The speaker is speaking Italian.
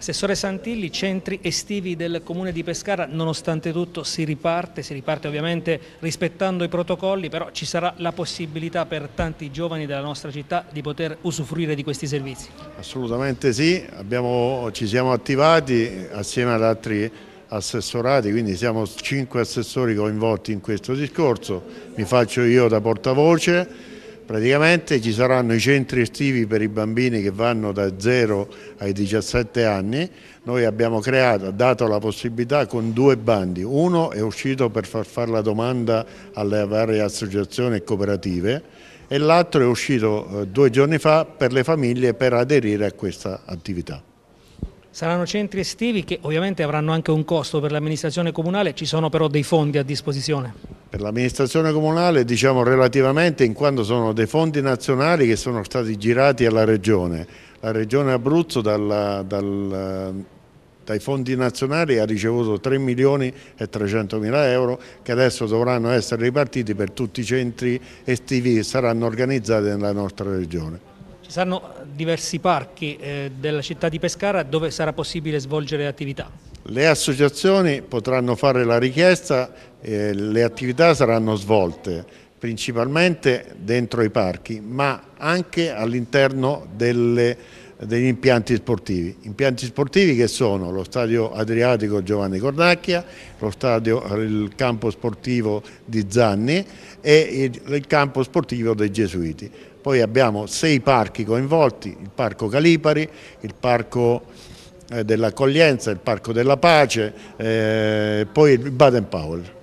Assessore Santilli, centri estivi del comune di Pescara, nonostante tutto si riparte, si riparte ovviamente rispettando i protocolli, però ci sarà la possibilità per tanti giovani della nostra città di poter usufruire di questi servizi? Assolutamente sì, Abbiamo, ci siamo attivati assieme ad altri assessorati, quindi siamo cinque assessori coinvolti in questo discorso, mi faccio io da portavoce, Praticamente ci saranno i centri estivi per i bambini che vanno da 0 ai 17 anni. Noi abbiamo creato, dato la possibilità con due bandi. Uno è uscito per far fare la domanda alle varie associazioni e cooperative e l'altro è uscito eh, due giorni fa per le famiglie per aderire a questa attività. Saranno centri estivi che ovviamente avranno anche un costo per l'amministrazione comunale, ci sono però dei fondi a disposizione? Per l'amministrazione comunale diciamo relativamente in quanto sono dei fondi nazionali che sono stati girati alla regione. La regione Abruzzo dalla, dal, dai fondi nazionali ha ricevuto 3 milioni e 300 mila euro che adesso dovranno essere ripartiti per tutti i centri estivi che saranno organizzati nella nostra regione. Ci saranno diversi parchi eh, della città di Pescara dove sarà possibile svolgere attività. Le associazioni potranno fare la richiesta, eh, le attività saranno svolte principalmente dentro i parchi ma anche all'interno degli impianti sportivi. Impianti sportivi che sono lo stadio Adriatico Giovanni Cornacchia, stadio, il campo sportivo di Zanni e il, campo sportivo dei Gesuiti. Poi abbiamo sei parchi coinvolti, il Parco Calipari, il Parco dell'Accoglienza, il Parco della Pace, eh, poi il Baden Powell.